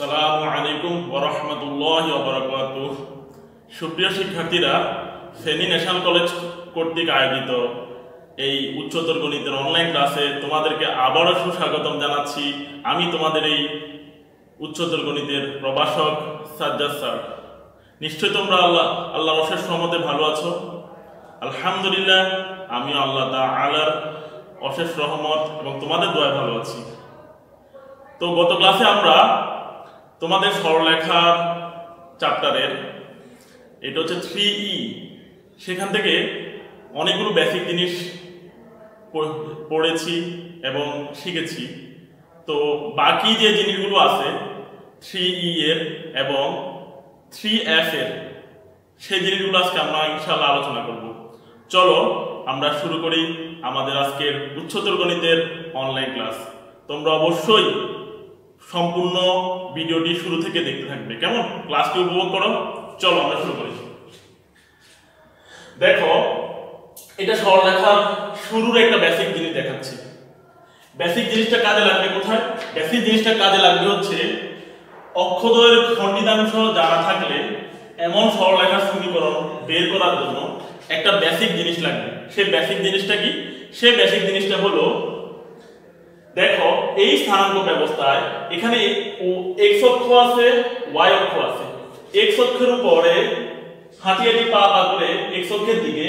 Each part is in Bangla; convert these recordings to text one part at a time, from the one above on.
সালামু আলাইকুম ওরহমতুল্লাহ ওবরাকাত সুপ্রিয় শিক্ষার্থীরা, ফেনী ন্যাশনাল কলেজ কর্তৃক আয়োজিত এই উচ্চতর গণিতের অনলাইন ক্লাসে তোমাদেরকে আবারও সুস্বাগতম জানাচ্ছি। আমি তোমাদের এই উচ্চতর গণিতের প্রভাষক সাজ্জাদ স্যার। নিশ্চয় তোমরা আল্লাহ, আল্লাহর অশেষ সহমতে ভালো আছো? আলহামদুলিল্লাহ আমি আল্লাহ তা আলার অশেষ রহমত এবং তোমাদের দোয়া ভালো আছি। তো গত ক্লাসে আমরা তোমাদের সরলেখার চ্যাপ্টারের এটা হচ্ছে থ্রি ই সেখান থেকে অনেকগুলো বেসিক জিনিস পড়- পড়েছি এবং শিখেছি। তো বাকি যে জিনিসগুলো আছে থ্রি ই এর এবং থ্রি এফ এর, সেই জিনিসগুলো আজকে আমরা ইনশাল্লাহ আলোচনা করব। চলো আমরা শুরু করি আমাদের আজকের উচ্চতর গণিতের অনলাইন ক্লাস তোমরা অবশ্যই সম্পূর্ণ ভিডিওটি শুরু থেকে দেখতে থাকবে। কেমন? ক্লাসটি উপভোগ করো। চলো, আমরা শুরু করি। দেখো, এটা সরলরেখার শুরুর একটা বেসিক জিনিস দেখাচ্ছি। বেসিক জিনিসটা কাজে লাগবে কোথায়? বেসিক জিনিসটা কাজে লাগবে হচ্ছে অক্ষদয়ের খণ্ডিতাংশ জানা থাকলে এমন সরলরেখার সমীকরণ বের করার জন্য একটা বেসিক জিনিস লাগবে। সেই বেসিক জিনিসটা কি? সেই বেসিক জিনিসটা হলো দেখো, এই স্থানাঙ্ক ব্যবস্থায় এখানে এক্স অক্ষ আছে ওয়াই অক্ষ আছে। এক্স অক্ষের উপরে হাতিয়াটি পা পা করে এক্স অক্ষের দিকে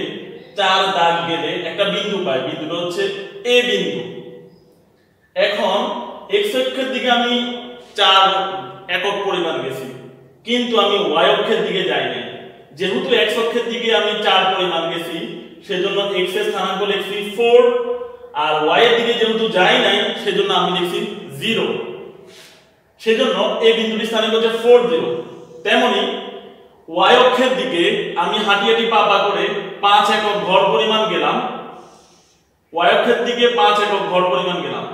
চার দাগ গেলে একটা বিন্দু পাই বিন্দুটা হচ্ছে এ বিন্দু। এখন এক্স অক্ষের দিকে আমি চার একক পরিমাণ গেছি, কিন্তু আমি ওয়াই অক্ষের দিকে যাই নাই। যেহেতু এক্স অক্ষের দিকে আমি চার পরিমাণ গেছি, সেজন্য এক্সের স্থানাঙ্ক লিখছি ফোর আর ওয়াই এর দিকে যেহেতু যাই নাই, সেজন্য আমি লিখছি জিরো সেজন্য এই বিন্দুটি স্থানাঙ্ক হচ্ছে ফোর জিরো তেমনি ওয়াই অক্ষের দিকে আমি হাঁটিয়াটি পা পা করে পাঁচ একক ঘর পরিমাণ গেলাম। ওয়াই অক্ষের দিকে পাঁচ একক ঘর পরিমাণ গেলাম।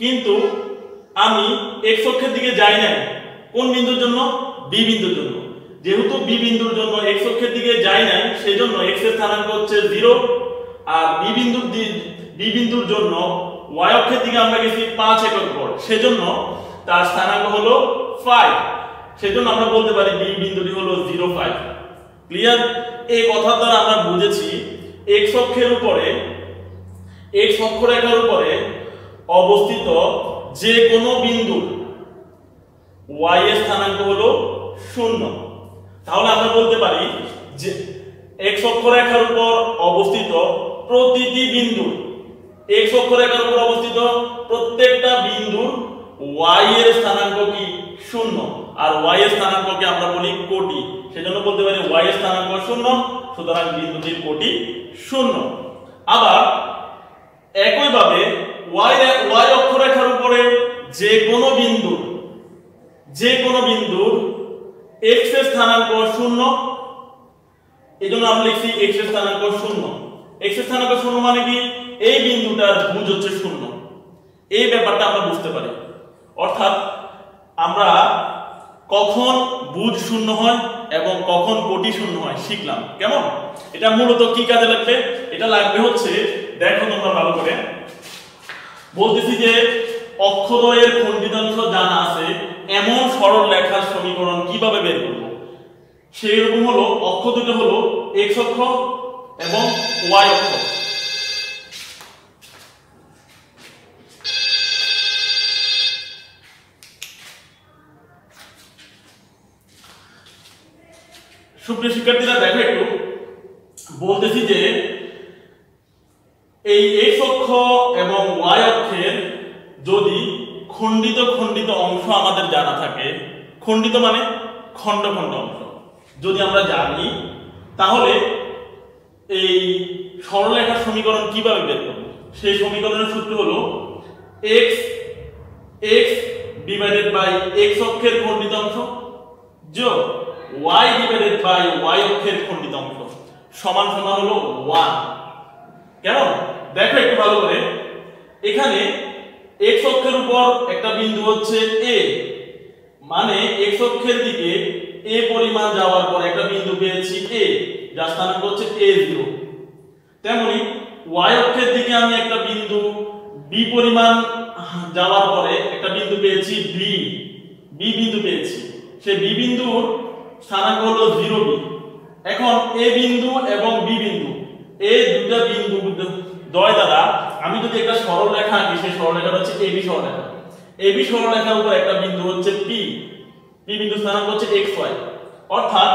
কিন্তু আমি এক্স অক্ষের দিকে যাই নাই। কোন বিন্দুর জন্য? বি বিন্দুর জন্য। যেহেতু বি বিন্দুর জন্য এক্স অক্ষের দিকে যাই নাই, সেজন্য এক্সের স্থানাঙ্ক হচ্ছে জিরো আর বি বিন্দুর বি বিন্দুর জন্য ওয়াই অক্ষের দিকে আমরা গেছি পাঁচ একক ঘর সেজন্য তার স্থানাঙ্ক হলো ফাইভ সেজন্য আমরা বলতে পারি বি বিন্দুটি হলো জিরো ফাইভ ক্লিয়ার এই কথার দ্বারা আমরা বুঝেছি এক্স অক্ষের উপরে এক্স অক্ষরেখার উপরে অবস্থিত যে কোনো বিন্দু y এর স্থানাঙ্ক হলো শূন্য। তাহলে আমরা বলতে পারি যে x অক্ষরেখার উপর অবস্থিত প্রতিটি বিন্দু x অক্ষরেখার উপর অবস্থিত? প্রত্যেকটা বিন্দুর y এর স্থানাঙ্ক কি? শূন্য। আর y এর স্থানাঙ্ককে আমরা বলি কোটি। সেজন্য বলতে পারি y এর স্থানাঙ্ক শূন্য, সুতরাং বিন্দুটির কোটি শূন্য। আবার একইভাবে এ- y অক্ষরেখার উপরে যে কোনো বিন্দু যে কোনো বিন্দুর x এর স্থানাঙ্ক শূন্য। এজন্য আমরা লিখছি x এর স্থানাঙ্ক শূন্য। X এর স্থানাঙ্ক শূন্য মানে কি? এই বিন্দুটার ভুজ হচ্ছে শূন্য। এই ব্যাপারটা আমরা বুঝতে পারি। অর্থাৎ আমরা কখন বুজ শূন্য হয় এবং কখন কোটি শূন্য হয় শিখলাম। কেমন? এটা মূলত কি কাজে লাগবে? এটা লাগবে হচ্ছে, দেখো তোমরা ভালো করে। বলতেছি যে অক্ষদয়ের খণ্ডিতাংশ জানা আছে, এমন সরল লেখার সমীকরণ কীভাবে বের করব? সেই রকম হলো, অক্ষ দুটো হলো x অক্ষ এবং y অক্ষ সুপ্রিয় শিক্ষার্থীরা, দেখো একটু। বলতেছি যে এই x অক্ষ এবং y অক্ষের যদি খণ্ডিত খণ্ডিত অংশ আমাদের জানা থাকে, খণ্ডিত মানে খণ্ড খণ্ড অংশ। যদি আমরা জানি, তাহলে এই সরলরেখার সমীকরণ কীভাবে বের করব? সেই সমীকরণের সূত্র হলো x x divided by x অক্ষের খণ্ডিত অংশ যোগ y ডিভাইডেড বাই y অক্ষের খণ্ডিত অংশ সমান সমান হলো 1 কেন দেখো একটু ভালো করে। এখানে x অক্ষের উপর একটা বিন্দু হচ্ছে a মানে x অক্ষের দিকে a পরিমাণ যাওয়ার পর একটা বিন্দু পেয়েছি a যার স্থানাঙ্ক হচ্ছে a0 তেমনি y অক্ষের দিকে আমি একটা বিন্দু b পরিমাণ যাওয়ার পরে একটা বিন্দু পেয়েছি b বি বিন্দু পেয়েছি। সেই বি বিন্দুর স্থানাঙ্ক হলো জিরো বি এখন এ বিন্দু এবং বি বিন্দু এই দুটা বিন্দু দয় দ্বারা আমি যদি একটা সরলরেখা আঁকি, সেই সরলরেখাটা হচ্ছে এবি সরলরেখা। এবি সরলরেখার উপর একটা বিন্দু হচ্ছে পি পি বিন্দু স্থানাঙ্ক হচ্ছে এক্স ওয়াই অর্থাৎ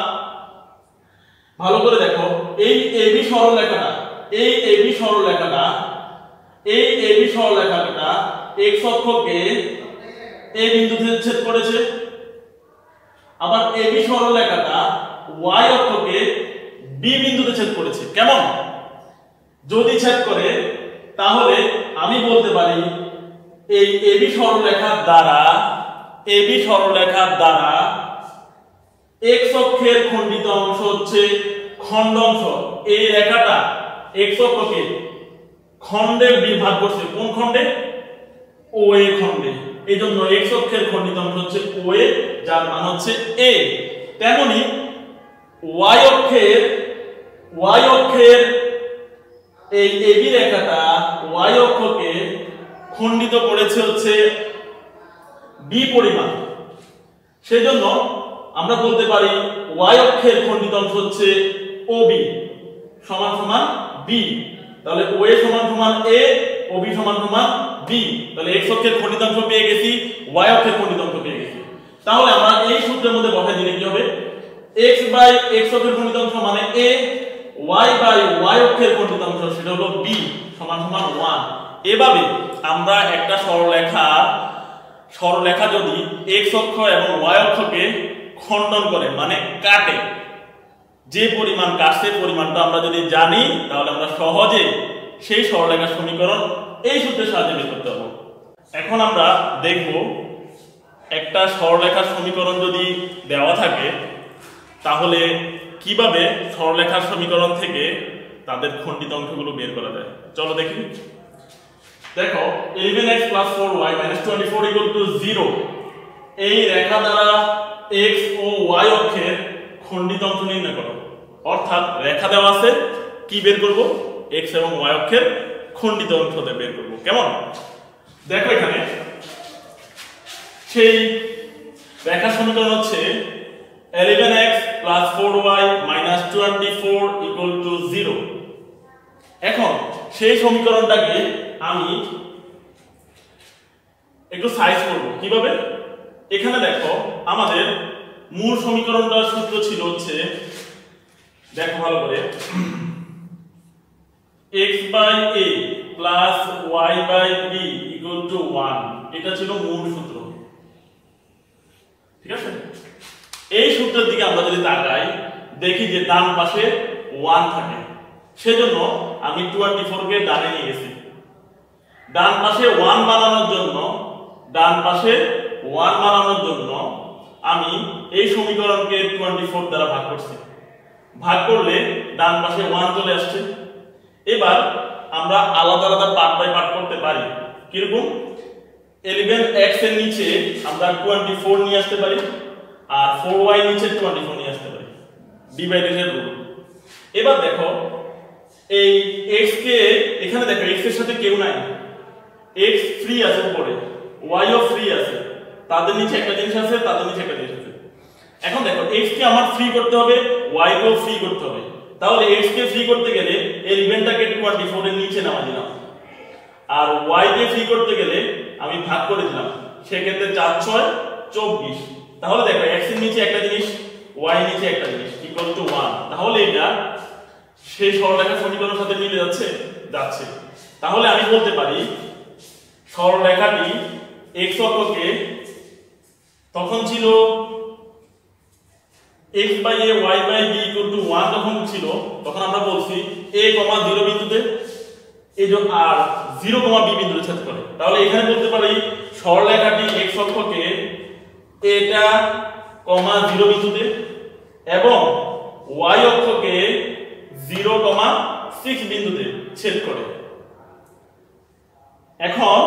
ভালো করে দেখো। এই এবি সরলরেখাটা এই এবি সরলরেখাটা এই এবি সরলরেখাটা এক্স অক্ষকে এই বিন্দুতে ছেদ করেছে। আবার এবি সরলরেখাটা ওয়াই অক্ষকে বি বিন্দুতে ছেদ করেছে। কেমন? যদি ছেদ করে, তাহলে আমি বলতে পারি, এই এবি সরলরেখার দ্বারা এবি সরলরেখার দ্বারা এক্স অক্ষের খণ্ডিত অংশ হচ্ছে খণ্ড অংশ। এই রেখাটা এক্স অক্ষকে খণ্ডে বিভাগ করছে। কোন খণ্ডে? ও এ খণ্ডে। এই জন্য এক্স অক্ষের খণ্ডিত অংশ হচ্ছে ও এ যার মান হচ্ছে এ তেমনি ওয়াই অক্ষের ওয়াই অক্ষের এই এবি রেখাটা ওয়াই অক্ষকে খণ্ডিত করেছে হচ্ছে বি পরিমাণ। সেজন্য আমরা বলতে পারি ওয়াই অক্ষের খণ্ডিত অংশ হচ্ছে ও বি সমান সমান বি তাহলে ও এ সমান সমান এ ও বি সমান সমান বি তাহলে এক্স অক্ষের খণ্ডিত অংশ পেয়ে গেছি ওয়াই অক্ষের খণ্ডিত অংশ পেয়ে গেছি। তাহলে আমরা এই সূত্রের মধ্যে বসাই দিলে কি হবে? X বাই x অক্ষের খণ্ডিত অংশ মানে a, y বাই y অক্ষের খণ্ডিত অংশ সেটা হলো b, সমান সমান 1 এভাবে আমরা একটা সরলরেখা সরলরেখা যদি x অক্ষ এবং y অক্ষকে খণ্ডন করে মানে কাটে। যে পরিমাণ কাটছে পরিমাণটা আমরা যদি জানি, তাহলে আমরা সহজে সেই সরলরেখার সমীকরণ এই সূত্রের সাহায্যে বের করতে পারব। এখন আমরা দেখব, একটা সরলরেখার সমীকরণ যদি দেওয়া থাকে, তাহলে কীভাবে সরলরেখার সমীকরণ থেকে তাদের খণ্ডিত অংশগুলো বের করা যায়? চলো দেখি। দেখো 11x 4y 24 0 এই রেখা দ্বারা x ও y অক্ষের খণ্ডিত অংশ নির্ণয় করো। অর্থাৎ রেখা দেওয়া আছে, কি বের করব? X এবং y অক্ষের খণ্ডিত অংশ বের করব। কেমন? দেখো এখানে, সেই রেখা সমীকরণ হচ্ছে 11x 4y 24 0 এখন সেই সমীকরণটাকে আমি একটু সাইজ করব। কীভাবে? এখানে দেখো, আমাদের মূল সমীকরণটার সূত্র ছিল হচ্ছে, দেখো ভালো করে, x by a plus y by b equal to 1 এটা ছিল মূল সূত্র। ঠিক আছে? এই সূত্রের দিকে আমরা যদি তাকাই, দেখি যে ডান পাশে 1 থাকে। সেজন্য আমি 24 কে ডানে নিয়ে গেছি। ডান পাশে 1 বানানোর জন্য, ডান পাশে 1 বানানোর জন্য আমি এই সমীকরণকে 24 দ্বারা ভাগ করছি। ভাগ করলে ডান পাশে 1 চলে আসছে। এবার আমরা আলাদা আলাদা পার্ট বাই পার্ট করতে পারি। কীরকম? 11x এর নিচে আমরা 24 নিয়ে আসতে পারি আর 4y নিচে 24 নিয়ে আসতে পারি। ডিভাইডেড রুল এবার দেখো, এই x কে এখানে দেখো, x এর সাথে কেউ নাই। x ফ্রি আছে উপরে, y ও ফ্রি আছে। তাদের নিচে একটা জিনিস আছে, তাদের নিচে একটা জিনিস আছে। এখন দেখো, x কে আমার ফ্রি করতে হবে, y কেও ফ্রি করতে হবে। তাহলে x কে ফ্রি করতে গেলে এলিমেন্টটাকে 24 এর নিচে নামা দিলাম। আর y কে ফ্রি করতে গেলে আমি ভাগ করে দিলাম। সেক্ষেত্রে 4 6 24 তাহলে দেখো, x এর নিচে একটা জিনিস, y এর নিচে একটা জিনিস ইকুয়াল টু 1 তাহলে এটা সেই সরলরেখা সমীকরণের সাথে মিলে যাচ্ছে যাচ্ছে। তাহলে আমি বলতে পারি, সরলরেখাটি x অক্ষকে তখন ছিল x by a, y by equal to 1 যখন ছিল, তখন আমরা বলছি a 0 বিন্দুতে, এই যে আর 0 b বিন্দুতে ছেদ করে। তাহলে এখানে বলতে পারি সরলরেখাটি x অক্ষকে এটা কমা 0 বিন্দুতে এবং y অক্ষকে 0 কমা 6 বিন্দুতে ছেদ করে। এখন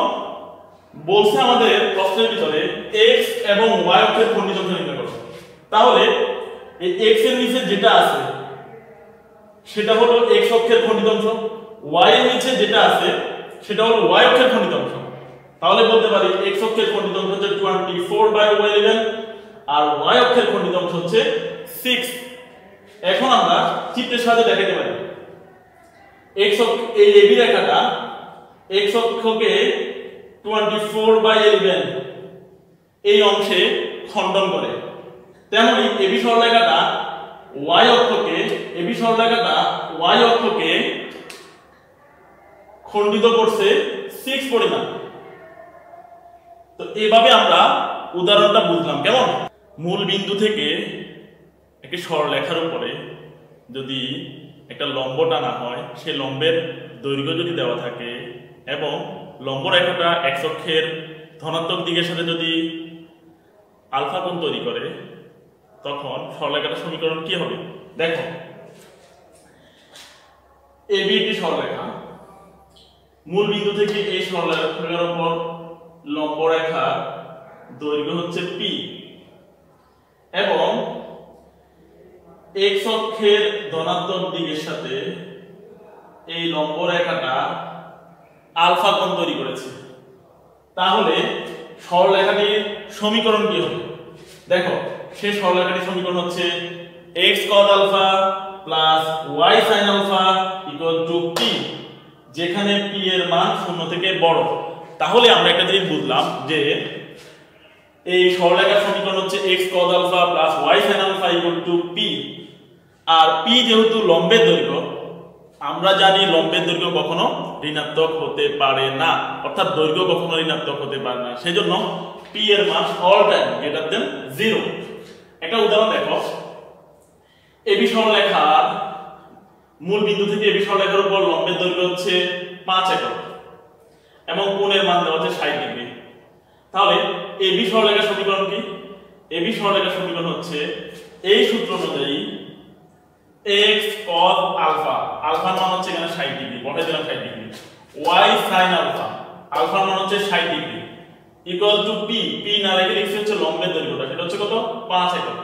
বলছে আমাদের প্রশ্নের ভিতরে এবং y অক্ষের খণ্ডিত অংশ নির্ণয় করো। তাহলে এই x এর নিচে যেটা আছে, সেটা হলো x অক্ষের খণ্ডিত অংশ y এর নিচে যেটা আছে, সেটা হলো y অক্ষের খণ্ডিত অংশ তাহলে বলতে পারি x অক্ষের খণ্ডিত অংশ হচ্ছে 24 বাই 11 আর y অক্ষের খণ্ডিত অংশ হচ্ছে 6 এখন আমরা চিত্রের সাহায্যে দেখাতে পারি। x অক্ষ, এই AB রেখাটা x অক্ষকে 24 বাই 11 এই অংশে খণ্ডন করে। তেমনি এবি সরলরেখাটা ওয়াই অক্ষকে এবি সরলরেখাটা ওয়াই অক্ষকে খণ্ডিত করছে 6 পরিমাণ। তো এভাবে আমরা উদাহরণটা বুঝলাম, কেমন? মূল বিন্দু থেকে একটি সরলরেখার উপরে যদি একটা লম্ব টানা হয় সেই লম্বের দৈর্ঘ্য যদি দেওয়া থাকে এবং লম্ব রেখাটা এক অক্ষের ধনাত্মক দিকের সাথে যদি আলফা কোণ তৈরি করে, তখন সরলরেখাটার সমীকরণ কি হবে? দেখো। এবি একটি সরলরেখা। মূল বিন্দু থেকে এই সরলরেখার উপর লম্ব রেখা দৈর্ঘ্য হচ্ছে পি এবং এক্স অক্ষের ধনাত্মক দিকের সাথে এই লম্ব রেখাটা আলফা কোণ তৈরি করেছে। তাহলে সরলরেখাটির সমীকরণ কি হবে? দেখো সে সরলরেখাটির সমীকরণ হচ্ছে x cos alpha plus y sin alpha equal to p, যেখানে p এর মান শূন্য থেকে বড়। তাহলে আমরা একটা জিনিস বুঝলাম যে এই সরলরেখার সমীকরণ হচ্ছে x cos alpha plus y sin alpha equal to p, আর p যেহেতু লম্বের দৈর্ঘ্য আমরা জানি লম্বের দৈর্ঘ্য কখনো ঋণাত্মক হতে পারে না। অর্থাৎ দৈর্ঘ্য কখনো ঋণাত্মক হতে পারে না। সেজন্য পি এর মান all time greater than zero একটা উদাহরণ দেখো। এবি সরলরেখার মূল বিন্দু থেকে এবি সরলরেখার উপর লম্বের দৈর্ঘ্য হচ্ছে পাঁচ একক এবং কোণের মান দেওয়া হচ্ছে 60 ডিগ্রি। তাহলে এবি সরলরেখার সমীকরণ কি? এবি সরলরেখার সমীকরণ হচ্ছে এই সূত্র অনুযায়ী x cos আলফা আলফা মান হচ্ছে এখানে 60 ডিগ্রি, বসাই দিলাম 60 degree. Y sin alpha alpha মান হচ্ছে 60 degree. Equal to p p না রেখে লিখছি হচ্ছে লম্বের দৈর্ঘ্যটা, সেটা হচ্ছে কত? 5 একক।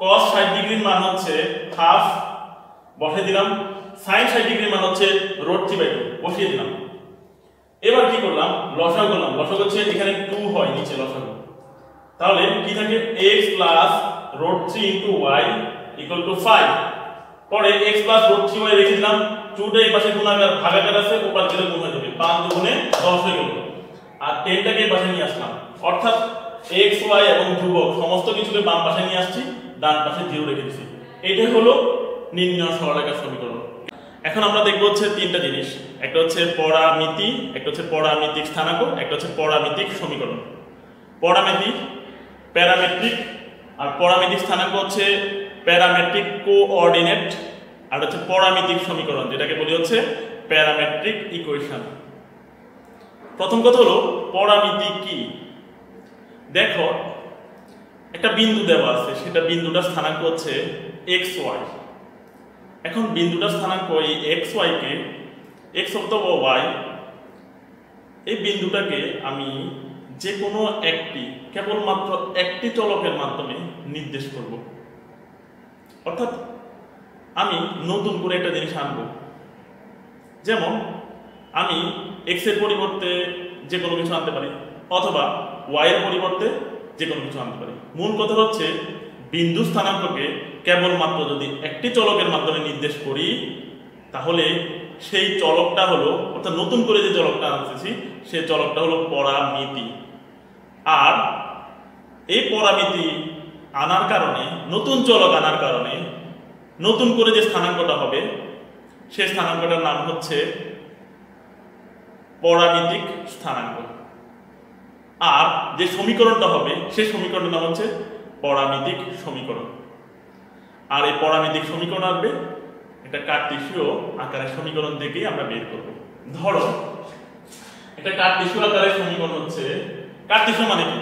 Cos 60 ডিগ্রির মান হচ্ছে হাফ বসাই দিলাম। Sin 60 ডিগ্রির মান হচ্ছে রোট 3 বাই 2 বসিয়ে দিলাম। এবার কি করলাম? লসাগু করলাম। লসাগু হচ্ছে এখানে 2 হয়, নিচে লসাগু। তাহলে কি থাকে? X root 3 into y equal to 5 পরে x রোট 3y রেখে দিলাম। 2 এই পাশে গুণ গুণাকার ভাগাকার আছে, ওপার দিলে গুণ হয়ে যাবে। 5 দুগুণে 10 হয়ে গেল। আর 10 টাকে এই পাশে নিয়ে আসলাম। অর্থাৎ x, y এবং ধ্রুবক সমস্ত কিছুকে বাম পাশে নিয়ে আসছি, ডান পাশে 0 রেখে দিছি। এইটাই হলো নির্ণয় সরলরেখার সমীকরণ। এখন আমরা দেখব হচ্ছে তিনটা জিনিস। একটা হচ্ছে পরামিতি, একটা হচ্ছে পরামিতিক স্থানাঙ্ক, একটা হচ্ছে পরামিতিক সমীকরণ। পরামিতি, প্যারামেট্রিক আর পরামিতিক স্থানাঙ্ক হচ্ছে প্যারামেট্রিক কোঅর্ডিনেট আর হচ্ছে পরামিতিক সমীকরণ, যেটাকে বলি হচ্ছে প্যারামেট্রিক ইকুয়েশন। প্রথম কথা হলো, পরামিতি কি? দেখো, একটা বিন্দু দেওয়া আছে, সেটা বিন্দুটার স্থানাঙ্ক হচ্ছে এক্স ওয়াই। এখন বিন্দুটার স্থানাঙ্ক এই এক্স ওয়াইকে এক্স অথবা ওয়াই, এই বিন্দুটাকে আমি যে কোনো একটি, কেবলমাত্র একটি চলকের মাধ্যমে নির্দেশ করব। অর্থাৎ আমি নতুন করে একটা জিনিস আনব। যেমন, আমি এক্সের পরিবর্তে যে কোনো কিছু আনতে পারি, অথবা ওয়াইয়ের পরিবর্তে যে কোনো কিছু আনতে পারি। মূল কথা হচ্ছে, বিন্দু স্থানাঙ্ককে কেবলমাত্র যদি একটি চলকের মাধ্যমে নির্দেশ করি, তাহলে সেই চলকটা হলো, অর্থাৎ নতুন করে যে চলকটা আনতেছি সেই চলকটা হলো পরামিতি। আর এই পরামিতি আনার কারণে, নতুন চলক আনার কারণে নতুন করে যে স্থানাঙ্কটা হবে, সে স্থানাঙ্কটার নাম হচ্ছে পরামিতিক স্থানাঙ্ক। আর যে সমীকরণটা হবে সেই সমীকরণের নাম হচ্ছে পরামিতিক সমীকরণ। আর এই পরামিতিক সমীকরণ আসবে, এটা কার্তেশীয় আকারের সমীকরণ থেকেই আমরা বের করব। ধরো, এটা কার্তেশীয় আকারের সমীকরণ হচ্ছে কার্তেশীয় মানে কি?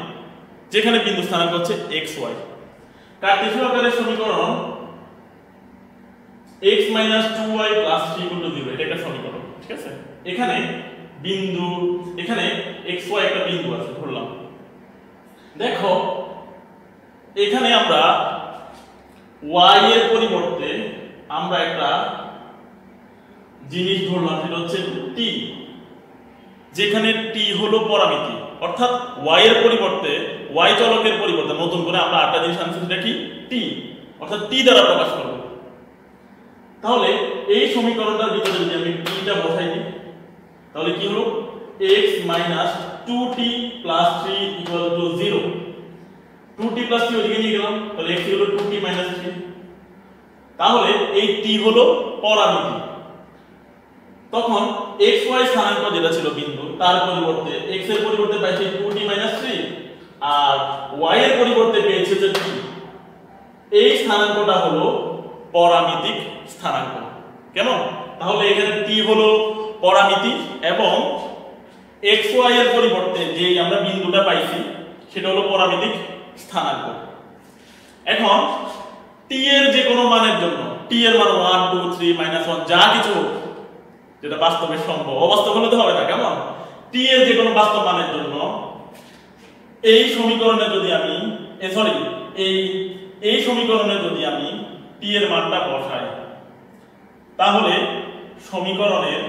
যেখানে বিন্দু স্থানাঙ্ক হচ্ছে এক্স ওয়াই কার্তেশীয় আকারের সমীকরণ x minus two Y plus three equal to zero এটা একটা সমীকরণ, ঠিক আছে? এখানে বিন্দু, এখানে ওয়াই একটা বিন্দু আছে, ধরলাম। দেখো, এখানে আমরা y এর পরিবর্তে আমরা একটা জিনিস ধরলাম, সেটা হচ্ছে t, যেখানে টি হলো পরামিতি। অর্থাৎ y এর পরিবর্তে y চলকের পরিবর্তে নতুন করে আমরা আটটা জিনিস আনছি, সেটা কি? টি অর্থাৎ টি দ্বারা প্রকাশ করব। তাহলে এই সমীকরণটার ভিতরে যদি আমি টিটা বসাই দিই, তাহলে কি হলো? X 2t 3 0 2t 3 ওদিকে নিয়ে গেলাম, তাহলে x হলো 2t 3 তাহলে এই t হলো পরামিতি। তখন x y স্থানাঙ্ক যেটা ছিল বিন্দু, তার পরিবর্তে x এর পরিবর্তে পাইছি 2t 3 আর y এর পরিবর্তে পেয়েছি যে t এই স্থানাঙ্কটা হলো পরামিতিক স্থানাঙ্ক। কেমন? তাহলে এখানে t হলো পরামিতি এবং x y এর পরিবর্তে যে আমরা বিন্দুটা পাইছি, সেটা হলো পরামিতিক স্থানাঙ্ক। এখন t এর যে কোনো মানের জন্য, t এর মান 1 2 3 1 যা কিছু যেটা বাস্তবে সম্ভব। অবাস্তব হলে তো হবে না, কেমন? t এর যে কোনো বাস্তব মানের জন্য এই সমীকরণে যদি আমি, এ সরি এই এই সমীকরণে যদি আমি টি এর মানটা বসাই, তাহলে সমীকরণের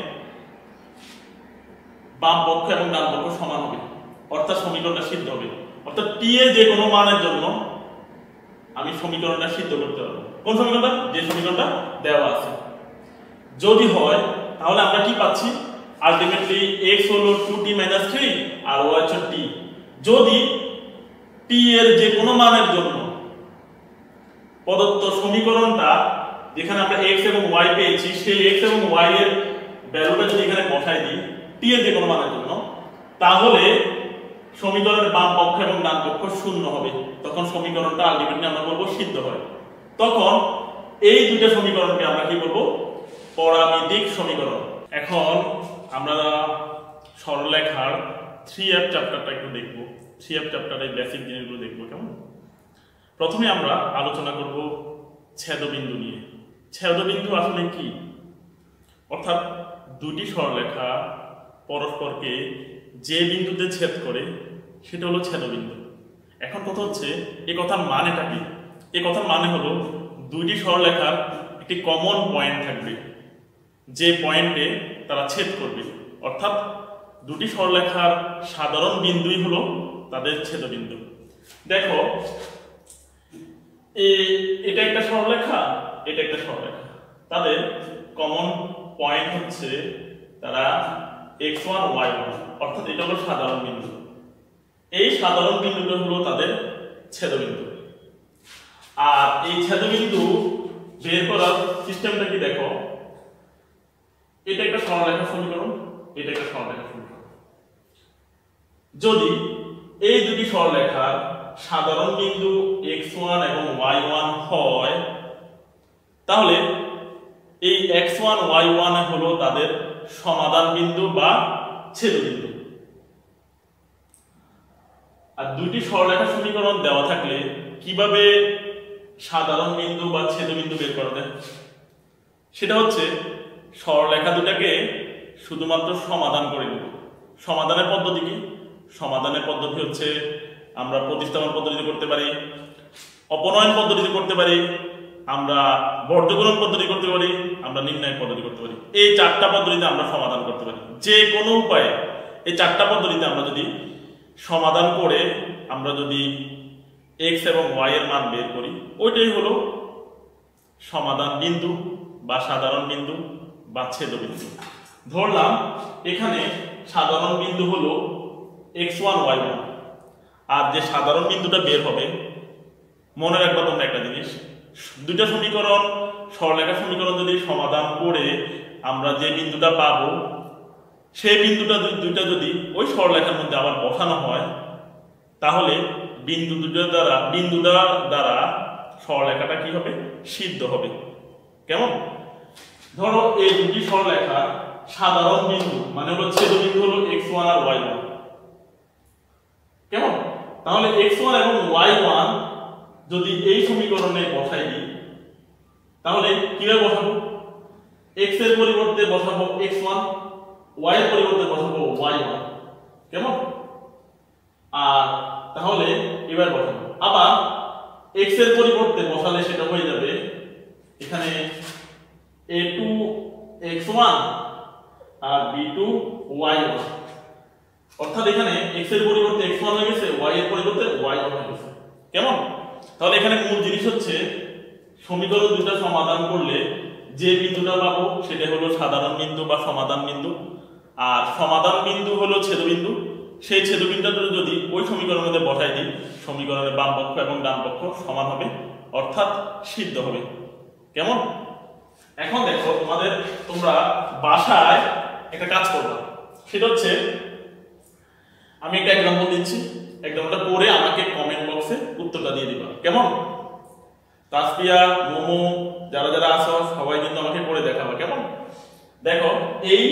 বাম পক্ষ এবং ডান পক্ষ সমান হবে। অর্থাৎ সমীকরণটা সিদ্ধ হবে। অর্থাৎ টি এর যে কোনো মানের জন্য আমি সমীকরণটা সিদ্ধ করতে পারব। কোন সমীকরণটা? যে সমীকরণটা দেওয়া আছে। যদি হয়, তাহলে আমরা কি পাচ্ছি? আলটিমেটলি x হলো 2t 3 আর y হচ্ছে t যদি t এর যে কোনো মানের জন্য প্রদত্ত সমীকরণটা যেখানে আমরা এক্স এবং ওয়াই পেয়েছি, সেই এক্স এবং y এর ভ্যালুটা যদি এখানে বসাই দিই, t এর যে কোনো মানের জন্য, তাহলে সমীকরণের বাম পক্ষ এবং ডান পক্ষ শূন্য হবে। তখন সমীকরণটা আলটিমেটলি আমরা বলব সিদ্ধ হয়। তখন এই দুটো সমীকরণকে আমরা কি বলব? পরামিতিক সমীকরণ। এখন আমরা সরলরেখার থ্রি এফ চ্যাপ্টারটা একটু দেখব। থ্রি এফ চ্যাপ্টারের বেসিক জিনিসগুলো দেখব কেমন? প্রথমে আমরা আলোচনা করব ছেদবিন্দু নিয়ে। ছেদবিন্দু আসলে কি? অর্থাৎ দুটি সরলরেখা পরস্পরকে যে বিন্দুতে ছেদ করে, সেটা হলো ছেদবিন্দু। এখন কথা হচ্ছে এই কথার মানেটা কি? এই কথার মানে হলো দুইটি সরলরেখার একটি কমন পয়েন্ট থাকবে, যে পয়েন্টে তারা ছেদ করবে। অর্থাৎ দুটি সরলরেখার সাধারণ বিন্দুই হলো তাদের ছেদবিন্দু। দেখো এটা একটা সরলরেখা, এটা একটা সরলরেখা। তাদের কমন পয়েন্ট হচ্ছে তারা x1 y1 অর্থাৎ এটা হলো সাধারণ বিন্দু। এই সাধারণ বিন্দুটা হলো তাদের ছেদবিন্দু। আর এই ছেদবিন্দু বের করার সিস্টেমটা কি দেখো? এটা একটা সরলরেখা সমীকরণ, এটা একটা সরলরেখা সমীকরণ। যদি এই দুটি সরলরেখার সাধারণ বিন্দু x1 এবং y1 হয়। তাহলে এই x1 y1 হলো তাদের সমাধান বিন্দু বা ছেদবিন্দু। আর দুটি সরলরেখা সমীকরণ দেওয়া থাকলে কীভাবে সাধারণ বিন্দু বা ছেদবিন্দু বের করা যায়? সেটা হচ্ছে সরলরেখা দুটাকে শুধুমাত্র সমাধান করে নেব। সমাধানের পদ্ধতি কি? সমাধানের পদ্ধতি হচ্ছে আমরা প্রতিস্থাপন পদ্ধতিতে করতে পারি, অপনয়ন পদ্ধতিতে করতে পারি, আমরা বর্ধগ্রহণ পদ্ধতি করতে পারি, আমরা নির্ণয় পদ্ধতি করতে পারি। এই চারটা পদ্ধতিতে আমরা সমাধান করতে পারি। যে কোনো উপায়ে এই চারটা পদ্ধতিতে আমরা যদি সমাধান করে আমরা যদি এক্স এবং ওয়াই এর মান বের করি, ওইটাই হলো সমাধান বিন্দু বা সাধারণ বিন্দু বা ছেদ বিন্দু। ধরলাম এখানে সাধারণ বিন্দু হলো এক্স ওয়ান ওয়াই ওয়ান আর যে সাধারণ বিন্দুটা বের হবে, মনে রাখবা তোমরা একটা জিনিস, দুইটা সমীকরণ সরলেখা সমীকরণ যদি সমাধান করে আমরা যে বিন্দুটা পাবো, সেই বিন্দুটা দুইটা যদি ওই সরলেখার মধ্যে আবার বসানো হয়, তাহলে বিন্দু দুটো দ্বারা বিন্দুটা দ্বারা সরলেখাটা কি হবে? সিদ্ধ হবে। কেমন? ধরো এই দুটি সরলেখা সাধারণ বিন্দু মানে হলো ছেদ বিন্দু হলো এক্স ওয়ান আর ওয়াই ওয়ান কেমন? তাহলে এক্স ওয়ান এবং ওয়াই ওয়ান যদি এই সমীকরণে বসাই দিই, তাহলে কীভাবে বসাবো? এক্সের পরিবর্তে বসাবো এক্স ওয়ান ওয়াই এর পরিবর্তে বসাবো ওয়ান কেমন? আর তাহলে এবার বসাবো। আবার এক্সের পরিবর্তে বসালে সেটা হয়ে যাবে এখানে এ টু এক্স ওয়ান আর বি টু ওয়াই ওয়ান অর্থাৎ এখানে x এর পরিবর্তে x1 হয়ে গেছে, y এর পরিবর্তে y1 হয়ে গেছে। কেমন? তাহলে এখানে মূল জিনিস হচ্ছে, সমীকরণ দুটো সমাধান করলে যে বিন্দুটা পাবো সেটা হলো সাধারণ বিন্দু বা সমাধান বিন্দু, আর সমাধান বিন্দু হলো ছেদবিন্দু। সেই ছেদবিন্দুটা যদি ওই সমীকরণের মধ্যে বসাই দিই, সমীকরণের বাম পক্ষ এবং ডান পক্ষ সমান হবে, অর্থাৎ সিদ্ধ হবে। কেমন? এখন দেখো তোমাদের, তোমরা বাসায় একটা কাজ করবা। সেটা হচ্ছে আমি একটা এক্সাম্পল দিচ্ছি। এক্সাম্পলটা পড়ে আমাকে কমেন্ট বক্সে উত্তরটা দিয়ে দিবা। কেমন? তাসপিয়া মোমো, যারা যারা আসো সবাই কিন্তু আমাকে পড়ে দেখাবা। কেমন? দেখো, এই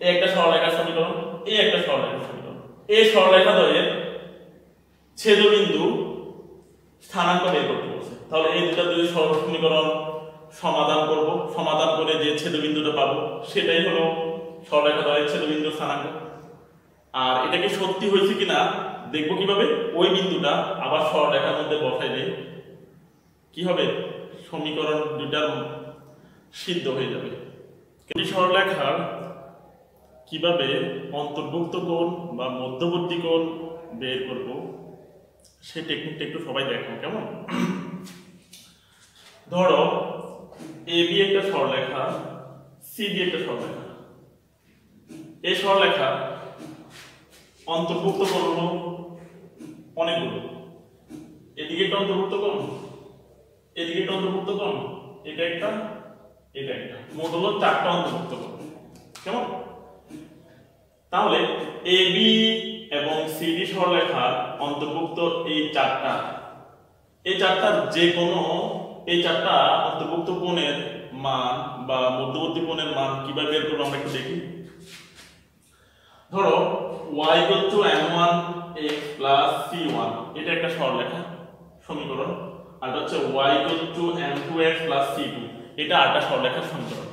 একটা সরলরেখার সমীকরণ এই একটা সরলরেখার সমীকরণ। এই সরলরেখা দ্বয়ের ছেদবিন্দু স্থানাঙ্ক বের করতে বলছে। তাহলে এই দুটা যদি সরল সমীকরণ সমাধান করব। সমাধান করে যে ছেদবিন্দুটা পাবো, সেটাই হলো সরলরেখা দ্বয়ের ছেদবিন্দু স্থানাঙ্ক। আর এটাকে সত্যি হয়েছে কিনা দেখব কীভাবে? ওই বিন্দুটা আবার সরলরেখার মধ্যে বসাইলে কি হবে? সমীকরণ দুটার সিদ্ধ হয়ে যাবে। এই সরলরেখার কীভাবে অন্তর্ভুক্ত কোণ বা মধ্যবর্তী কোণ বের করব সেই টেকনিকটা একটু সবাই দেখো কেমন? ধরো, এ বি একটা সরলরেখা সি ডি একটা সরলরেখা এই সরলরেখা অন্তর্ভুক্ত হলো অনেকগুলো। এদিকে একটা অন্তর্ভুক্ত কোণ এদিকে একটা অন্তর্ভুক্ত কোণ এটা একটা এটা একটা। মোট হলো চারটা অন্তর্ভুক্ত কোণ কেমন? তাহলে এ বি এবং সিডি সরলরেখার অন্তর্ভুক্ত এই চারটা। এই চারটার যে কোনো এই চারটা অন্তর্ভুক্ত কোণের মান বা মধ্যবর্তী কোণের মান কীভাবে বের করব আমরা একটু দেখি। ধরো y to m1 x plus c1 এটা একটা সরলরেখা সমীকরণ। আর হচ্ছে y to m2x plus c2 এটা আরেকটা সরলরেখার সমীকরণ।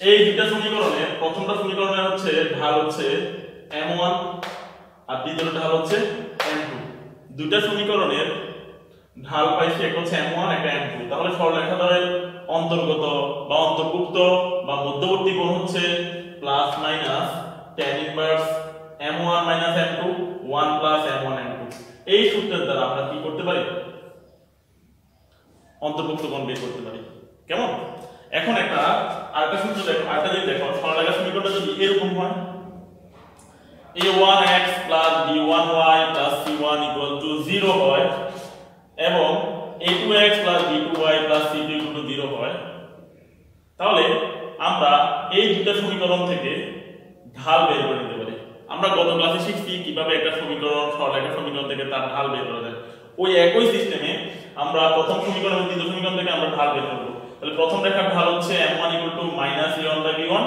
এই দুটা সমীকরণে, প্রথমটা সমীকরণে হচ্ছে ঢাল হচ্ছে m1 আর দ্বিতীয় ঢাল হচ্ছে m2 দুটা সমীকরণের ঢাল পাইছি একটা হচ্ছে m1 একটা m2 তাহলে সরলরেখা দ্বয়ের অন্তর্গত বা অন্তর্ভুক্ত বা মধ্যবর্তী কোণ হচ্ছে plus minus tan inverse m1 minus m2 1 plus m1 m2 এই সূত্রের দ্বারা আমরা কি করতে পারি? অন্তর্ভুক্ত কোণ বের করতে পারি। কেমন? এখন একটা আরেকটা সূত্র দেখো, আরেকটা যদি দেখো, সরলরেখা সমীকরণটা যদি এরকম হয় a1x b1y c1 0 হয়, এবং a2x b2y c2 0 হয়, তাহলে আমরা এই দুটো সমীকরণ থেকে ঢাল বের করে আমরা গত ক্লাসে শিখছি কীভাবে একটা সমীকরণ সরলরেখা সমীকরণ থেকে তার ঢাল বের করা যায়। ওই একই সিস্টেমে আমরা প্রথম সমীকরণ এবং দ্বিতীয় সমীকরণ থেকে আমরা ঢাল বের করব। তাহলে প্রথম রেখার ঢাল হচ্ছে m1 a1 b1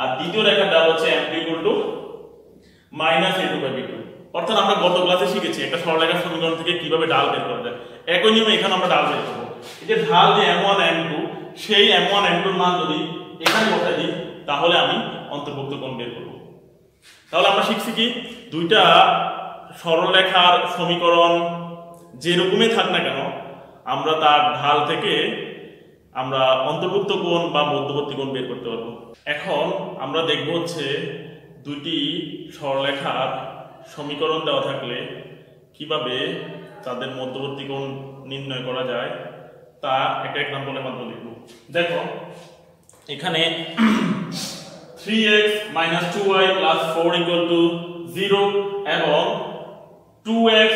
আর দ্বিতীয় রেখার ঢাল হচ্ছে m2 মাইনাস a2 b2 অর্থাৎ আমরা গত ক্লাসে শিখেছি একটা সরলরেখার সমীকরণ থেকে কীভাবে ঢাল বের করা যায়। একই নিয়মে এখানে আমরা ঢাল বের করব। এই যে ঢাল যে m1 m2 সেই m1 m2 এর মান যদি এখানে বসাই দিই, তাহলে আমি অন্তর্ভুক্ত কোণ বের করব। তাহলে আমরা শিখছি কি? দুইটা সরলরেখার সমীকরণ যেরকমই থাক না কেন, আমরা তার ঢাল থেকে আমরা অন্তর্ভুক্ত কোণ বা মধ্যবর্তী কোণ বের করতে পারব। এখন আমরা দেখব হচ্ছে দুটি সরলরেখার সমীকরণ দেওয়া থাকলে কীভাবে তাদের মধ্যবর্তী কোণ নির্ণয় করা যায়, তা একটা এক্সাম্পলের মাধ্যমে দেখব। দেখো, এখানে 3x 2y 4 0 এবং 2x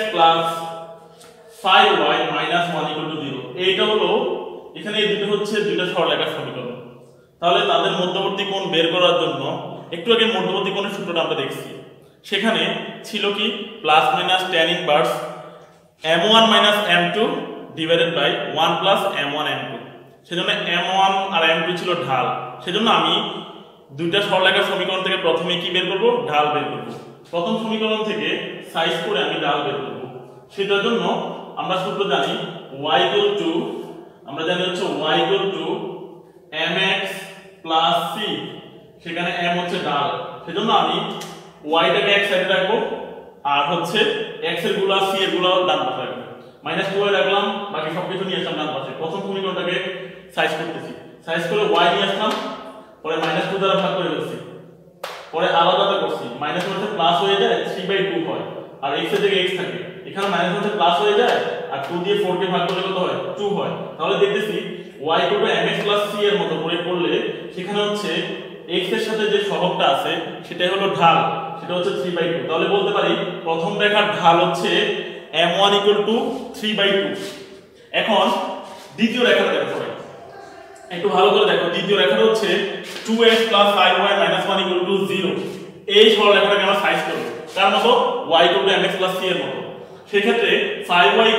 5y 1 0 এইটা হলো, এখানে এই দুটো হচ্ছে, দুইটা সরলরেখার সমীকরণ। তাহলে তাদের মধ্যবর্তী কোণ বের করার জন্য একটু আগে মধ্যবর্তী কোণের সূত্রটা আমরা দেখছি। সেখানে ছিল কি plus minus tan inverse m1 minus m2 divided by 1 plus m1 m2 সেজন্য m1 আর m2 ছিল ঢাল। সেজন্য আমি দুইটা সরলরেখার সমীকরণ থেকে প্রথমে কি বের করব? ঢাল বের করব। প্রথম সমীকরণ থেকে সাইজ করে আমি ঢাল বের করব। সেটার জন্য আমরা সূত্র জানি y ইকুয়াল টু আমরা জানি হচ্ছে y equal to mx plus c সেখানে m হচ্ছে ঢাল। সেজন্য আমি y টাকে এক সাইডে রাখব আর হচ্ছে x এরগুলো c এরগুলো ডান পাশে রাখব। মাইনাস টু রাখলাম, বাকি সবকিছু নিয়ে আসলাম ডান পাশে। প্রথম সমীকরণটাকে সাইজ করতেছি। সাইজ করে y নিয়ে আসলাম। পরে মাইনাস টু দ্বারা ভাগ করে ফেলছি পরে আলাদাতে করছি? মাইনাস মধ্যে প্লাস হয়ে যায় থ্রি বাই টু হয়। আর x এর জায়গায় x থাকে। এখানে মাইনাস মধ্যে প্লাস হয়ে যায় আর টু দিয়ে ফোর কে ভাগ করলে কত হয়? 2 হয়। তাহলে দেখতেছি y mx সি এর মতো করে করলে সেখানে হচ্ছে x এর সাথে যে সহগটা আছে, সেটাই হলো ঢাল। সেটা হচ্ছে থ্রি বাই টু তাহলে বলতে পারি প্রথম রেখার ঢাল হচ্ছে m1 3 বাই টু এখন দ্বিতীয় রেখাটা দেখো। একটু ভালো করে দেখো। দ্বিতীয় রেখাটা হচ্ছে 2x 5y 1 0 এই সরলরেখাটাকে আমরা সাইজ করব। তার মতো y mx c এর মতো। সেই ক্ষেত্রে 5y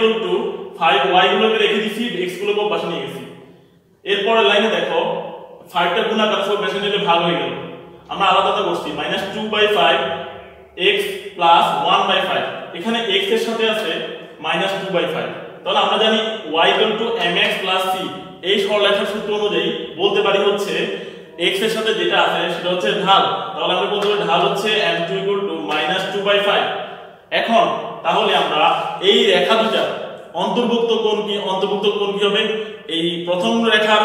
5y গুলোকে রেখে দিছি, x গুলোকে পাশে নিয়ে গেছি। এরপরে লাইনে দেখো 5 টা গুণাকার সব বেশি নিলে ভাগ হয়ে গেল। আমরা আলাদাটা করছি -2 5 x 1 5 এখানে x এর সাথে আছে -2 5 তাহলে আমরা জানি y mx c এই সরলরেখার সূত্র অনুযায়ী বলতে পারি হচ্ছে x এর সাথে যেটা আছে সেটা হচ্ছে ঢাল। তাহলে আমরা বলতে পারি ঢাল হচ্ছে m2 2/5 এখন তাহলে আমরা এই রেখা দুটা অন্তর্ভুক্ত কোণ কি, অন্তর্ভুক্ত কোণ কি হবে? এই প্রথম রেখার,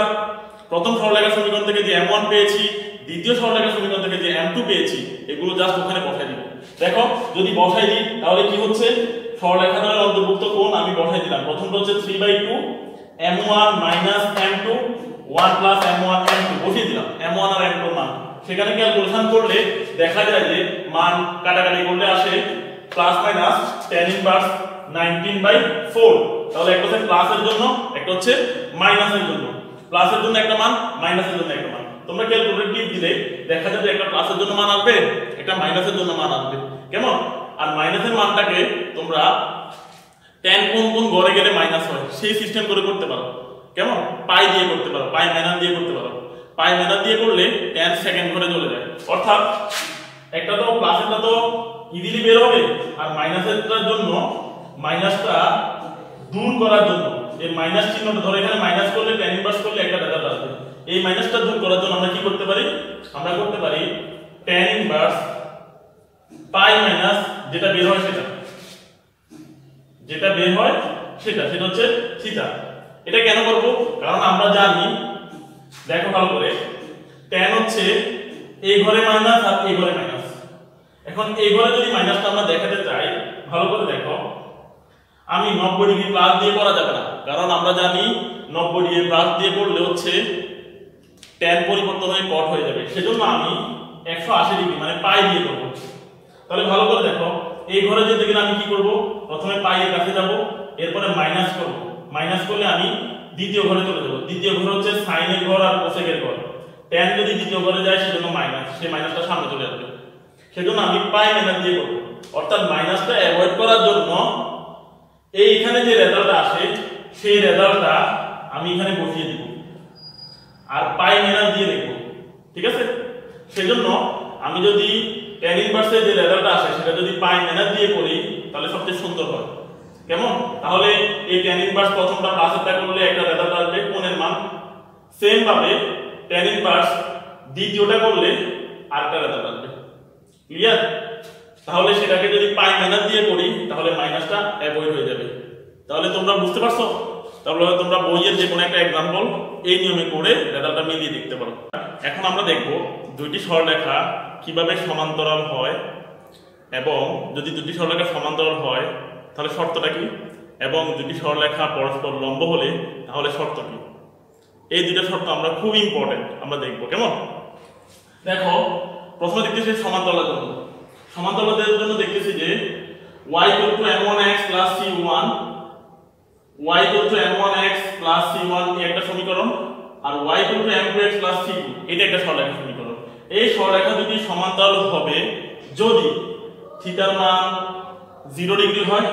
প্রথম সরলরেখার সমীকরণ থেকে যে m1 পেয়েছি, দ্বিতীয় সরলরেখার সমীকরণ থেকে যে m2 পেয়েছি, এগুলো জাস্ট ওখানে বসাই দিব। দেখো, যদি বসাই দিই, তাহলে কি হচ্ছে? সরলরেখা অন্তর্ভুক্ত কোণ আমি বসাই দিলাম। প্রথমটা হচ্ছে 3/2 m1 m2 1 plus m1 m2 বসিয়ে দিলাম। M1 আর m2 মান। সেখানে ক্যালকুলেশন করলে দেখা যায় যে মান কাটাকাটি করলে আসে plus minus tan inverse 19 by 4 তাহলে একটা হচ্ছে প্লাসের জন্য, একটা হচ্ছে মাইনাসের জন্য। প্লাসের জন্য একটা মান মাইনাসের জন্য একটা মান। তোমরা ক্যালকুলেটর টিপ দিলে দেখা যাবে একটা প্লাসের জন্য মান আসবে, একটা মাইনাসের জন্য মান আসবে। কেমন? আর মাইনাসের মানটাকে তোমরা tan কোন কোন ঘরে গেলে মাইনাস হয়, সেই সিস্টেম করে করতে পারো। কেমন? পাই দিয়ে করতে পারো, পাই মাইনাস দিয়ে করতে পারো। পাই মাইনাস দিয়ে করলে tan সেকেন্ড ঘরে চলে যায়। অর্থাৎ একটা তো প্লাসেরটা তো ইজিলি বের হবে, আর মাইনাসেরটার জন্য মাইনাসটা দূর করার জন্য এই মাইনাস চিহ্নটা, ধরো এখানে মাইনাস করলে tan ইনভার্স করলে একটা রেজাল্ট আসবে। এই মাইনাসটা দূর করার জন্য আমরা কি করতে পারি? আমরা করতে পারি tan ইনভার্স পাই মাইনাস যেটা বের হয় সেটা। যেটা বের হয় সেটা সেটা হচ্ছে থিটা। এটা কেন করব? কারণ আমরা জানি, দেখো ভালো করে, tan হচ্ছে এই ঘরে মাইনাস আর এই ঘরে মাইনাস এখন এই ঘরে যদি মাইনাসটা আমরা দেখাতে চাই, ভালো করে দেখো, আমি 90 ডিগ্রি প্লাস দিয়ে করা যাবে না। কারণ আমরা জানি 90 ডিগ্রি প্লাস দিয়ে করলে হচ্ছে tan পরিবর্তন হয়ে কট হয়ে যাবে। সেজন্য আমি 180 ডিগ্রি মানে পাই দিয়ে করব। তাহলে ভালো করে দেখো এই ঘরে যেতে গেলে আমি কি করব? প্রথমে পাই এর কাছে যাব, এরপরে মাইনাস করব। মাইনাস করলে আমি দ্বিতীয় ঘরে চলে যাব। দ্বিতীয় ঘর হচ্ছে সাইনের ঘর আর কোসেকের ঘর। tan যদি দ্বিতীয় ঘরে যায়, সেজন্য মাইনাস সেই মাইনাসটা সামনে চলে আসবে। সেজন্য আমি পাই মাইনাস দিয়ে করব। অর্থাৎ মাইনাসটা অ্যাভয়েড করার জন্য এইখানে যে রেজাল্টটা আসে, সেই রেজাল্টটা আমি এখানে বসিয়ে দিব। আর পাই মাইনাস দিয়ে দেখব। ঠিক আছে? সেজন্য আমি যদি tan ইনভার্সের যে লেদারটা আসে সেটা যদি পাই মেনার দিয়ে করি, তাহলে সবচেয়ে সুন্দর হয়। কেমন? তাহলে এই tan ইনভার্স প্রথমটা প্লাসেরটা করলে একটা রেজাল্ট আসবে কোণের মান। সেম ভাবে tan ইনভার্স দ্বিতীয়টা করলে আরেকটা রেজাল্ট আসবে। ক্লিয়ার তাহলে সেটাকে যদি পাই মাইনাস দিয়ে করি, তাহলে মাইনাসটা অ্যাভয়েড হয়ে যাবে। তাহলে তোমরা বুঝতে পারছ? তাহলে তোমরা বইয়ের যে কোনো একটা এক্সাম্পল এই নিয়মে করে লেদারটা মিলিয়ে দেখতে পারো। এখন আমরা দেখব দুইটি সরলরেখা কীভাবে সমান্তরাল হয় এবং যদি দুটি সরলরেখা সমান্তরাল হয়, তাহলে শর্তটা কি? এবং দুটি সরলরেখা পরস্পর লম্ব হলে, তাহলে শর্ত কি? এই দুটো শর্ত আমরা খুব ইম্পর্টেন্ট আমরা দেখব, কেমন? দেখো প্রথমে দেখতেছি সমান্তরালের জন্য। সমান্তরালের জন্য দেখতেছি যে y m1x c1 y m1x c1 এই একটা সমীকরণ, আর y m2x c2 এটা একটা সরলরেখা সমীকরণ। এই সরলরেখা দুটি সমান্তরাল হবে যদি থিটার মান 0 ডিগ্রি হয়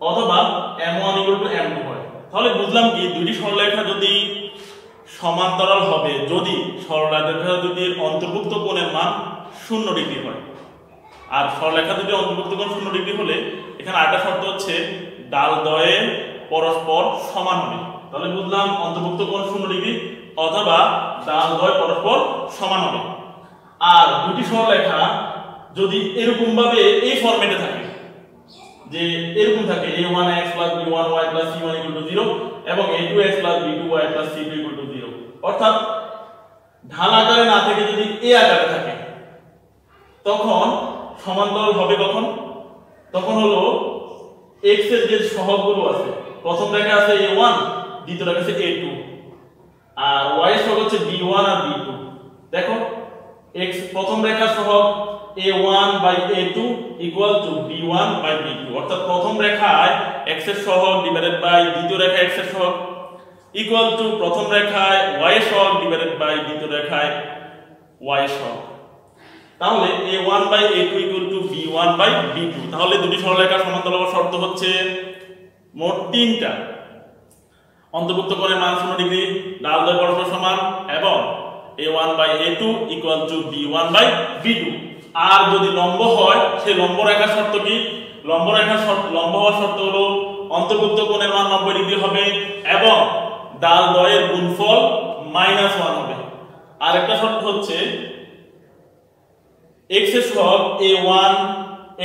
অথবা m1 m2 হয়। তাহলে বুঝলাম কি দুটি সরলরেখা যদি সমান্তরাল হবে, যদি সরলরেখা দুটির অন্তর্ভুক্ত কোণের মান 0 ডিগ্রি হয়। আর সরলরেখা দুটি অন্তর্ভুক্ত কোণ 0 ডিগ্রি হলে এখানে আরেকটা শর্ত হচ্ছে ডাল দ্বয়ে পরস্পর সমান হবে। তাহলে বুঝলাম অন্তর্ভুক্ত কোণ 0 ডিগ্রি। অথবা ডাল দ্বয় পরস্পর সমান হবে। আর দুটি সরলরেখা যদি এরকম ভাবে এই ফরম্যাটে থাকে, যে এরকম থাকে a1x b1y c1 0 এবং a2x b2y c2 0 অর্থাৎ ঢাল আকারে না থেকে যদি এ আকারে থাকে, তখন সমান্তরাল হবে কখন? তখন হলো x এর যে সহগগুলো আছে, প্রথম রেখা আছে a1 দ্বিতীয় রেখা আছে a2 আর y সহগ হচ্ছে b1 আর b2 দেখো, x প্রথম রেখার সহগ a1 by a2 equal to b1 by b2 অর্থাৎ প্রথম রেখায় x এর সহগ ডিভাইডেড বাই দ্বিতীয় রেখায় x এর সহগ ইকুয়াল টু প্রথম রেখায় y এর সহগ ডিভাইডেড বাই দ্বিতীয় রেখায় y সহগ। তাহলে a1 by a2 equal to b1 by b2 তাহলে দুটি সরলরেখার সমান্তরাল শর্ত হচ্ছে মোট তিনটা। অন্তর্ভুক্ত করে মান 0 ডিগ্রি ডাল দ্বয় পরস্পর সমান এবং A one by A two equal to B one by b2 আর যদি লম্ব হয়, সেই লম্ব রেখার শর্ত কি? লম্ব রেখার শর্ত, লম্ব হওয়ার শর্ত হলো অন্তর্ভুক্ত কোণের মান 90 ডিগ্রি হবে এবং ডাল দ্বয়ের গুণফল মাইনাস ওয়ান হবে। আর একটা শর্ত হচ্ছে x এর সহগ a1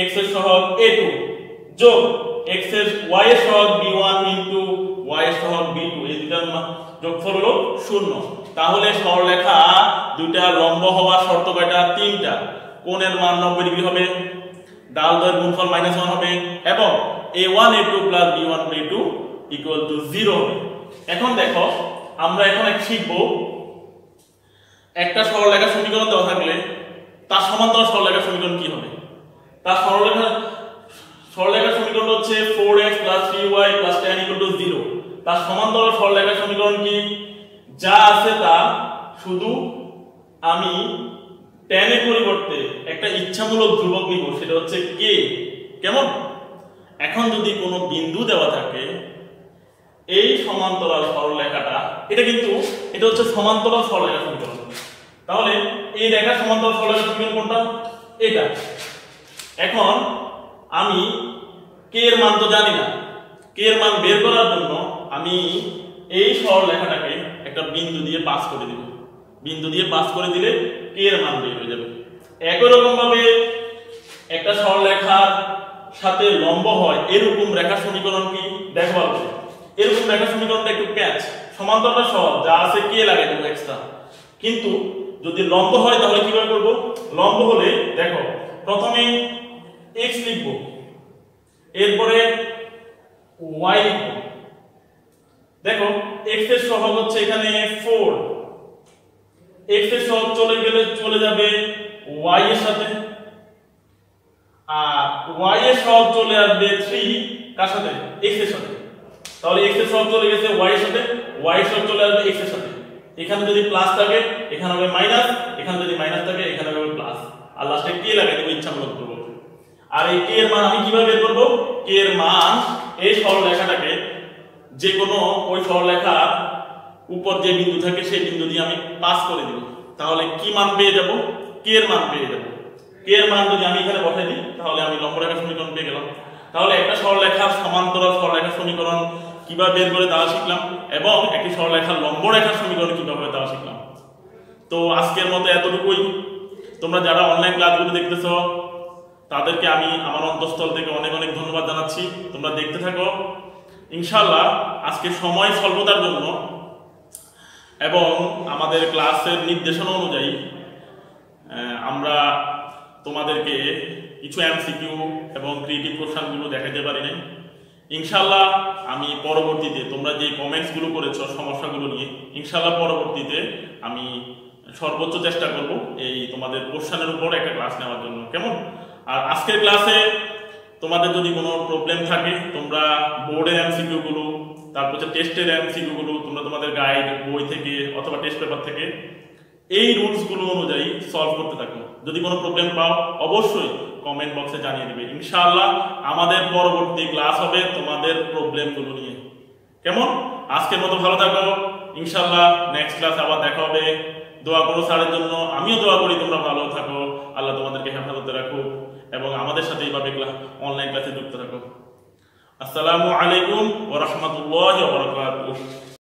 x এর সহগ এ টু যোগ x এর y এর সহগ b1 ইনটু এর সহগ b2 এই দুটার যোগফল হলো শূন্য। তাহলে সরলরেখা দুইটা লম্ব হওয়ার শর্ত কয়টা? তিনটা। কোণের মান 90 ডিগ্রি হবে ডাল দ্বয়ের গুণফল মাইনাস 1 হবে, এবং a1 a2 plus b1 b2 equal to 0 হবে। এখন দেখো, আমরা এখন এক শিখব, একটা সরলরেখা সমীকরণ দেওয়া থাকলে তার সমান্তরাল সরলরেখার সমীকরণ কি হবে? তার সরলরেখা সরলরেখার সমীকরণ হচ্ছে 4x 3y 10 0 তার সমান্তরাল সরলরেখার সমীকরণ কি? যা আছে তা শুধু আমি এর পরিবর্তে একটা ইচ্ছামূলক ধ্রুবক নিব, সেটা হচ্ছে k কেমন? এখন যদি কোনো বিন্দু দেওয়া থাকে, এই সমান্তরাল সরলরেখাটা, এটা কিন্তু, এটা হচ্ছে সমান্তরাল সরলরেখা সমীকরণ। তাহলে এই রেখা সমান্তরাল সরলরেখা সমীকরণ কোনটা? এটা। এখন আমি কে এর মান তো জানি না। কে এর মান বের করার জন্য আমি এই সরলরেখাটাকে একটা বিন্দু দিয়ে পাস করে দিব। বিন্দু দিয়ে পাস করে দিলে কে এর মান বের হয়ে যাবে। একই রকম ভাবে একটা সরলরেখার সাথে লম্ব হয়, এরকম রেখা সমীকরণ কি? দেখো এরকম রেখা সমীকরণটা একটু প্যাচ সমান্তরালটা সহজ, যা আছে কে লাগে দেবো এক্সট্রা কিন্তু যদি লম্ব হয় তাহলে কীভাবে করব? লম্ব হলে, দেখো, প্রথমে x লিখব, এরপরে y লিখব। দেখো, x এর সহগ হচ্ছে এখানে 4 x এর সহগ চলে গেলে চলে যাবে y এর সাথে। আর y এর সহগ চলে আসবে 3 কার সাথে? x এর সাথে। তাহলে x এর সহগ চলে গেছে y এর সাথে, y এর সহগ চলে আসবে x এর সাথে। এখানে যদি প্লাস থাকে, এখানে হবে মাইনাস এখানে যদি মাইনাস থাকে, এখানে হবে প্লাস আর লাস্টে কে লাগাই দেবো, ইচ্ছামূলক করব আর এই কে এর মান আমি কীভাবে বের করব? কে এর মান এই সরলরেখাটাকে যে কোনো ওই সরলরেখার উপর যে বিন্দু থাকে সেই বিন্দু দিয়ে আমি পাস করে দিব। তাহলে কি মান পেয়ে যাব? কে এর মান পেয়ে যাব। কে এর মান যদি আমি এখানে বসাই দিই, তাহলে আমি লম্বরেখা সমীকরণ পেয়ে গেলাম। তাহলে একটা সরলরেখার সমান্তরাল সরলরেখা সমীকরণ কীভাবে বের করে তা শিখলাম এবং একটি সরলরেখার লম্ব রেখার সমীকরণ কীভাবে তা শিখলাম। তো আজকের মতো এতটুকুই। তোমরা যারা অনলাইন ক্লাসগুলো দেখতেছ, তাদেরকে আমি আমার অন্তঃস্থল থেকে অনেক অনেক ধন্যবাদ জানাচ্ছি। তোমরা দেখতে থাকো। ইনশাল্লাহ আজকে সময় স্বল্পতার জন্য এবং আমাদের ক্লাসের নির্দেশনা অনুযায়ী আমরা তোমাদেরকে কিছু এমসিকিউ এবং ক্রিয়েটিভ কোশ্চানগুলো দেখাতে পারি নাই। ইনশাল্লাহ আমি পরবর্তীতে, তোমরা যে কমেন্টসগুলো করেছ সমস্যাগুলো নিয়ে ইনশাল্লাহ পরবর্তীতে আমি সর্বোচ্চ চেষ্টা করব এই তোমাদের কোশ্চানের উপর একটা ক্লাস নেওয়ার জন্য। কেমন? আর আজকের ক্লাসে তোমাদের যদি কোনো প্রবলেম থাকে, তোমরা বোর্ডের এমসিকিউ গুলো, তারপর হচ্ছে টেস্টের এমসিকিউ গুলো, তোমরা তোমাদের গাইড বই থেকে অথবা টেস্ট পেপার থেকে, এই রুলসগুলো অনুযায়ী সলভ করতে থাকো। যদি কোনো প্রবলেম পাও, অবশ্যই কমেন্ট বক্সে জানিয়ে দেবে। ইনশাআল্লাহ আমাদের পরবর্তী ক্লাস হবে তোমাদের প্রবলেমগুলো নিয়ে। কেমন? আজকের মতো ভালো থাকো। ইনশাআল্লাহ নেক্সট ক্লাস আবার দেখা হবে। দোয়া করো স্যারের জন্য। আমিও দোয়া করি তোমরা ভালো থাকো। আল্লাহ তোমাদেরকে হেফাজতে রাখো এবং আমাদের সাথে এইভাবে অনলাইন ক্লাসে যুক্ত থাকো। আসসালামু আলাইকুম ওয়া রাহমাতুল্লাহি ওয়া বারাকাতুহু।